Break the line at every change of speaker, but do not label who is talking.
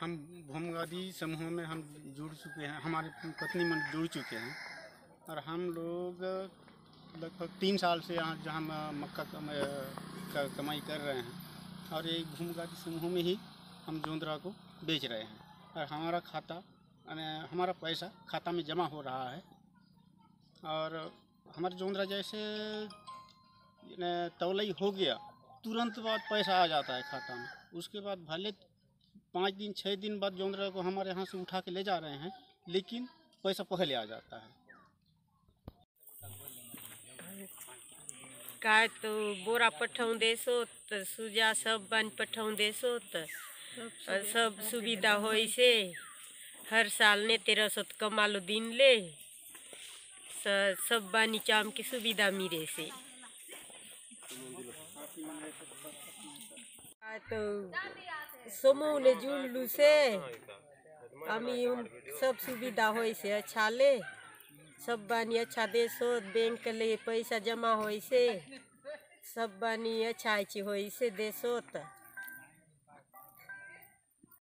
हम भूमगादी समूह में हम जुड़ चुके हैं, हमारे पत्नी मन जुड़ चुके हैं। और हम लोग लगभग तीन साल से यहाँ जहाँ मक्का का कमाई कर रहे हैं। और ये भूमगादी समूह में ही हम जोंदरा को बेच रहे हैं। और हमारा खाता हमारा पैसा खाता में जमा हो रहा है। और हमारे जोंदरा जैसे तौलई हो गया, तुरंत बाद पैसा आ जाता है खाता में। उसके बाद भले पाँच दिन, छः दिन बाद जोंदरा को हमारे यहाँ से उठा के ले जा रहे हैं, लेकिन पैसा पहले आ जाता है।
काय तो बोरा पठाउँदैछौ त सुजा सब बानी पठाउँदैछौ तो सब सुविधा होइसे हर साल ने तेरह सौ कमालो दिन ले। सब बानी चाम की सुविधा मिले से। तो समूह समूहले जुड़लू से আমি सब सुविधा हो से अच्छा ले। सब बानी अच्छा देशो बैंक ले पैसा जमा हो से। सब बानी अच्छा अच्छी से देशो त।